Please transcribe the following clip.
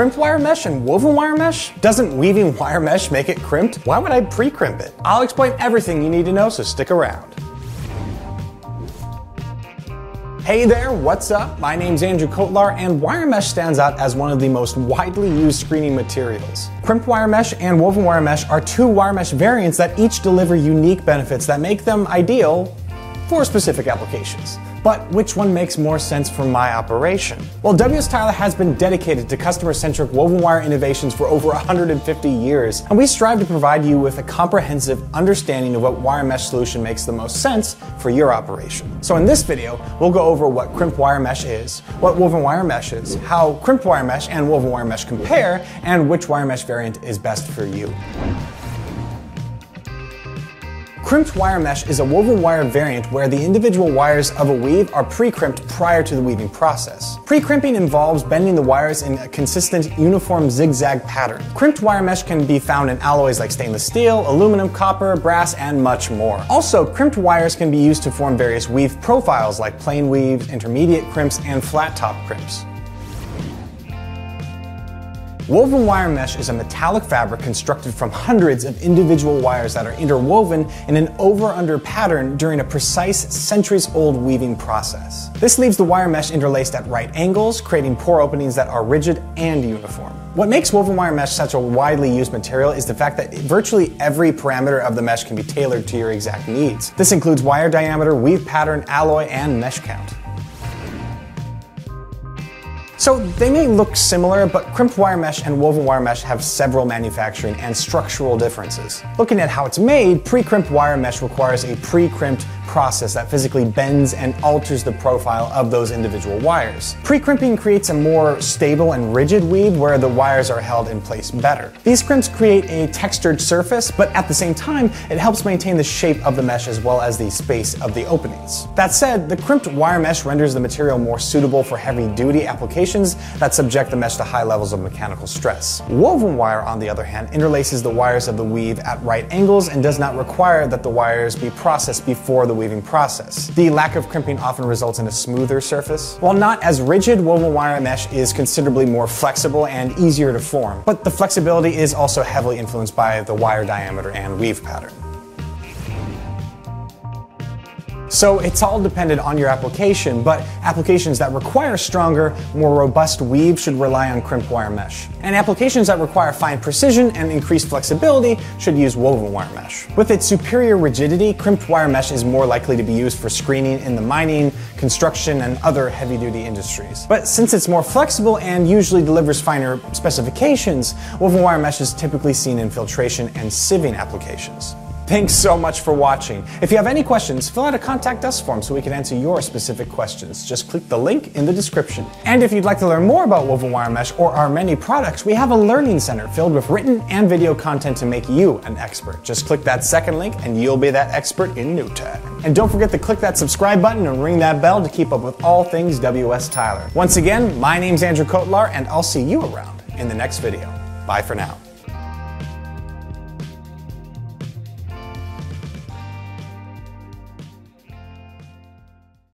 Crimped wire mesh and woven wire mesh? Doesn't weaving wire mesh make it crimped? Why would I pre-crimp it? I'll explain everything you need to know, so stick around. Hey there, what's up? My name's Andrew Kotlar, and wire mesh stands out as one of the most widely used screening materials. Crimped wire mesh and woven wire mesh are two wire mesh variants that each deliver unique benefits that make them ideal for specific applications. But which one makes more sense for my operation? Well, WS Tyler has been dedicated to customer-centric woven wire innovations for over 150 years, and we strive to provide you with a comprehensive understanding of what wire mesh solution makes the most sense for your operation. So in this video, we'll go over what crimp wire mesh is, what woven wire mesh is, how crimp wire mesh and woven wire mesh compare, and which wire mesh variant is best for you. Crimped wire mesh is a woven wire variant where the individual wires of a weave are pre-crimped prior to the weaving process. Pre-crimping involves bending the wires in a consistent, uniform zigzag pattern. Crimped wire mesh can be found in alloys like stainless steel, aluminum, copper, brass, and much more. Also, crimped wires can be used to form various weave profiles like plain weaves, intermediate crimps, and flat top crimps. Woven wire mesh is a metallic fabric constructed from hundreds of individual wires that are interwoven in an over-under pattern during a precise centuries-old weaving process. This leaves the wire mesh interlaced at right angles, creating pore openings that are rigid and uniform. What makes woven wire mesh such a widely used material is the fact that virtually every parameter of the mesh can be tailored to your exact needs. This includes wire diameter, weave pattern, alloy, and mesh count. So they may look similar, but crimped wire mesh and woven wire mesh have several manufacturing and structural differences. Looking at how it's made, pre-crimped wire mesh requires a pre-crimped process that physically bends and alters the profile of those individual wires. Pre-crimping creates a more stable and rigid weave where the wires are held in place better. These crimps create a textured surface, but at the same time, it helps maintain the shape of the mesh as well as the space of the openings. That said, the crimped wire mesh renders the material more suitable for heavy-duty applications applications that subject the mesh to high levels of mechanical stress. Woven wire, on the other hand, interlaces the wires of the weave at right angles and does not require that the wires be processed before the weaving process. The lack of crimping often results in a smoother surface. While not as rigid, woven wire mesh is considerably more flexible and easier to form, but the flexibility is also heavily influenced by the wire diameter and weave pattern. So it's all dependent on your application, but applications that require stronger, more robust weave should rely on crimped wire mesh. And applications that require fine precision and increased flexibility should use woven wire mesh. With its superior rigidity, crimped wire mesh is more likely to be used for screening in the mining, construction, and other heavy duty industries. But since it's more flexible and usually delivers finer specifications, woven wire mesh is typically seen in filtration and sieving applications. Thanks so much for watching. If you have any questions, fill out a contact us form so we can answer your specific questions. Just click the link in the description. And if you'd like to learn more about woven wire mesh or our many products, we have a learning center filled with written and video content to make you an expert. Just click that second link and you'll be that expert in no time. And don't forget to click that subscribe button and ring that bell to keep up with all things WS Tyler. Once again, my name's Andrew Kotlar and I'll see you around in the next video. Bye for now.